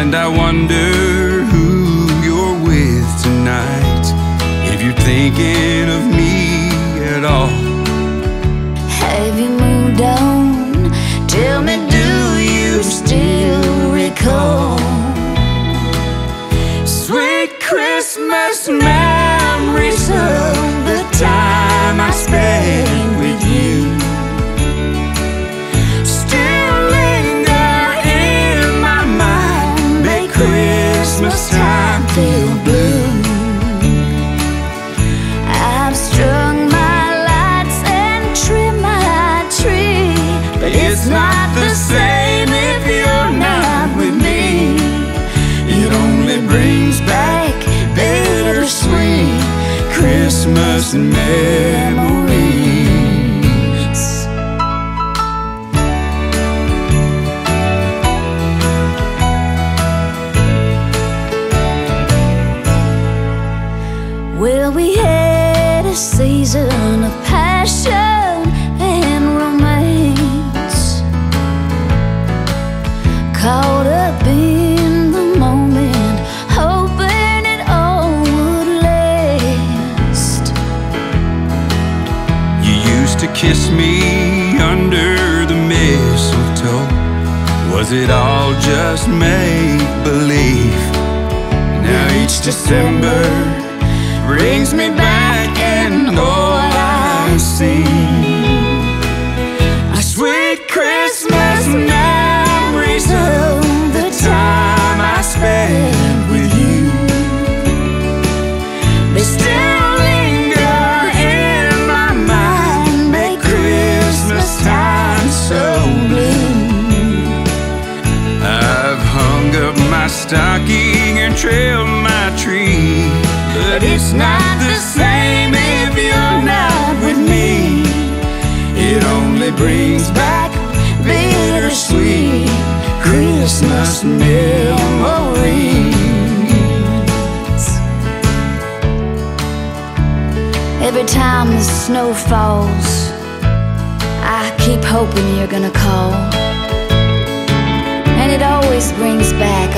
And I wonder who you're with tonight If you're thinking of me at all Have you moved on? Tell me, do you still recall? Sweet Christmas, man Christmas memories. Well, we had a season of passion kiss me under the mistletoe. Was it all just make believe? Now each December brings me back, and all I see stocking and trailed my tree, but it's not the same if you're not with me. It only brings back bittersweet Christmas memories. Every time the snow falls, I keep hoping you're gonna call. And it always brings back